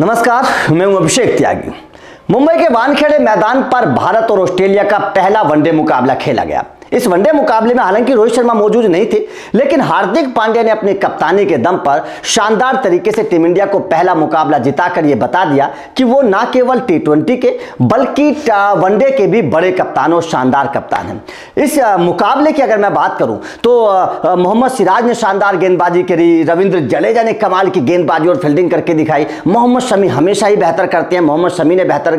नमस्कार, मैं हूँ अभिषेक त्यागी। मुंबई के वानखेड़े मैदान पर भारत और ऑस्ट्रेलिया का पहला वनडे मुकाबला खेला गया। इस वनडे मुकाबले में हालाँकि रोहित शर्मा मौजूद नहीं थे, लेकिन हार्दिक पांड्या ने अपनी कप्तानी के दम पर शानदार तरीके से टीम इंडिया को पहला मुकाबला जिताकर यह बता दिया कि वो ना केवल टी ट्वेंटी के, बल्कि वनडे के भी बड़े कप्तान और शानदार कप्तान हैं। इस मुकाबले की अगर मैं बात करूँ तो मोहम्मद सिराज ने शानदार गेंदबाजी करी, रविंद्र जडेजा ने कमाल की गेंदबाजी और फील्डिंग करके दिखाई। मोहम्मद शमी हमेशा ही बेहतर करते हैं, मोहम्मद शमी ने बेहतर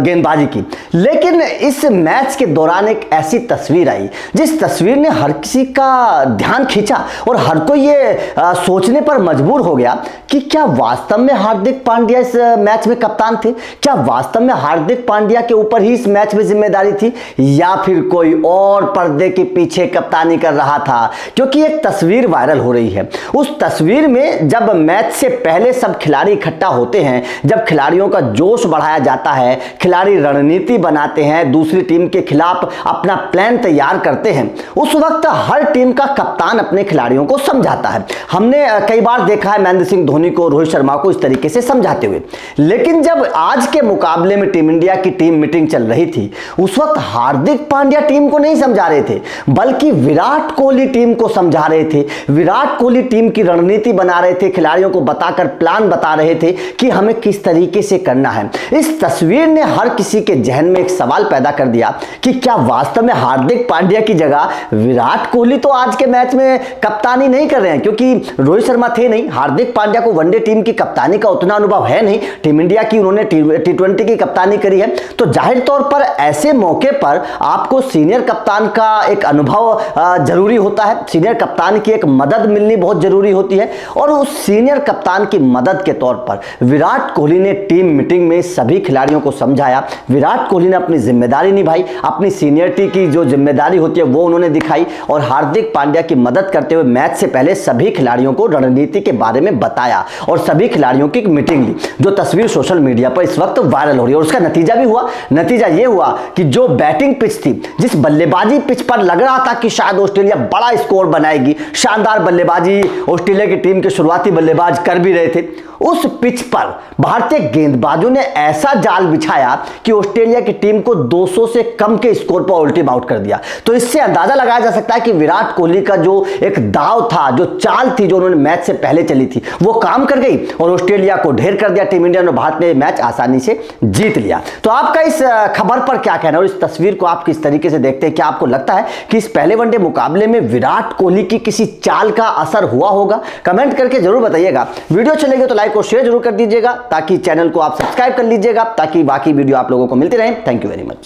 गेंदबाजी की। लेकिन इस मैच के दौरान एक ऐसी तस्वीर तस्वीर आई जिस तस्वीर ने हर किसी का ध्यान खींचा और हर कोई ये सोचने पर मजबूर हो गया कि क्या वास्तव में हार्दिक पांड्या इस मैच में कप्तान थे? क्या वास्तव में हार्दिक पांड्या के ऊपर ही इस मैच में ज़िम्मेदारी थी? या फिर कोई और पर्दे के पीछे कप्तानी कर रहा था? क्योंकि एक तस्वीर वायरल हो रही है। उस तस्वीर में जब मैच से पहले सब खिलाड़ी इकट्ठा होते हैं, जब खिलाड़ियों का जोश बढ़ाया जाता है, खिलाड़ी रणनीति बनाते हैं, दूसरी टीम के खिलाफ अपना प्लान तैयार तैयार करते हैं। उस वक्त हर टीम का कप्तान अपने खिलाड़ियों को समझाता है। हमने कई बार देखा है महेंद्र सिंह धोनी को, रोहित शर्मा को इस तरीके से समझाते हुए। लेकिन जब आज के मुकाबले में टीम इंडिया की टीम मीटिंग चल रही थी, उस वक्त हार्दिक पांड्या टीम को नहीं समझा रहे थे, बल्कि विराट कोहली टीम को समझा रहे थे। विराट कोहली टीम की रणनीति बना रहे थे, खिलाड़ियों को बताकर, प्लान बता रहे थे कि हमें किस तरीके से करना है। इस तस्वीर ने हर किसी के जहन में एक सवाल पैदा कर दिया कि क्या वास्तव में हार्दिक पांड्या की जगह विराट कोहली तो आज के मैच में कप्तानी नहीं कर रहे हैं, क्योंकि रोहित शर्मा थे नहीं। हार्दिक पांड्या को वनडे टीम की कप्तानी का उतना अनुभव है नहीं। टीम इंडिया की उन्होंने टी की कप्तानी करी है। तो ज़ाहिर तौर पर ऐसे मौके पर आपको सीनियर कप्तान का एक अनुभव ज़रूरी होता है। सीनियर कप्तान की एक मदद मिलनी बहुत ज़रूरी होती है। और उस सीनियर कप्तान की मदद के तौर पर विराट कोहली ने टीम मीटिंग में सभी खिलाड़ियों को समझाया। विराट कोहली ने अपनी ज़िम्मेदारी निभाई। अपनी सीनियरिटी की जो ज़िम्मेदारी ज़िम्मेदारी होती है, वो उन्होंने दिखाई और हार्दिक पांड्या की मदद करते हुए मैच से पहले सभी खिलाड़ियों को रणनीति के बारे में बताया और सभी खिलाड़ियों की मीटिंग ली, जो तस्वीर सोशल मीडिया पर इस वक्त वायरल हो रही है। और उसका नतीजा भी हुआ। नतीजा ये हुआ कि जो बैटिंग पिच थी, जिस बल्लेबाजी पिच पर लग रहा था कि शायद ऑस्ट्रेलिया बड़ा स्कोर बनाएगी, शानदार बल्लेबाजी, ऑस्ट्रेलिया की टीम के शुरुआती बल्लेबाज कर भी रहे थे, उस पिच पर भारतीय गेंदबाजों ने ऐसा जाल बिछाया कि ऑस्ट्रेलिया की टीम को 200 से कम के स्कोर पर उल्टीम आउट कर दिया। तो इससे अंदाज़ा लगाया जा सकता है कि विराट कोहली का जो एक दाव था, जो चाल थी, जो उन्होंने मैच से पहले चली थी, वो काम कर गई और ऑस्ट्रेलिया को ढेर कर दिया, टीम इंडिया ने भारत ने मैच आसानी से जीत लिया। तो आपका इस खबर पर क्या कहना और इस तस्वीर को आप किस तरीके से देखते हैं? क्या आपको लगता है कि इस पहले वनडे मुकाबले में विराट कोहली की किसी चाल का असर हुआ होगा? कमेंट करके ज़रूर बताइएगा। वीडियो चलेगी तो लाइक और शेयर ज़रूर कर दीजिएगा, ताकि चैनल को आप सब्सक्राइब कर लीजिएगा, ताकि बाकी वीडियो आप लोगों को मिलती रहे। Thank you very much.